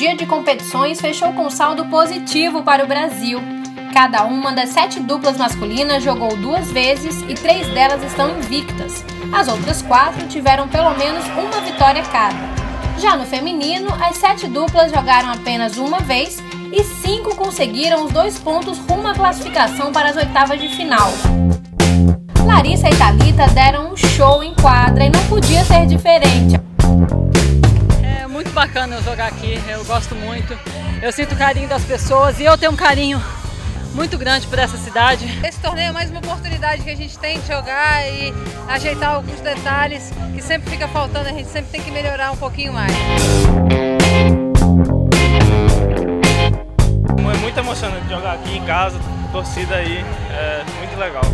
dia de competições fechou com saldo positivo para o Brasil. Cada uma das sete duplas masculinas jogou duas vezes e três delas estão invictas. As outras quatro tiveram pelo menos uma vitória cada. Já no feminino, as sete duplas jogaram apenas uma vez e cinco conseguiram os dois pontos rumo à classificação para as oitavas de final. Larissa e Thalita deram um show em quadra e não podia ser diferente. É muito bacana jogar aqui, eu gosto muito. Eu sinto o carinho das pessoas e eu tenho um carinho muito grande por essa cidade. Esse torneio é mais uma oportunidade que a gente tem de jogar e ajeitar alguns detalhes que sempre fica faltando, a gente sempre tem que melhorar um pouquinho mais. É muito emocionante jogar aqui em casa, torcida aí, é muito legal.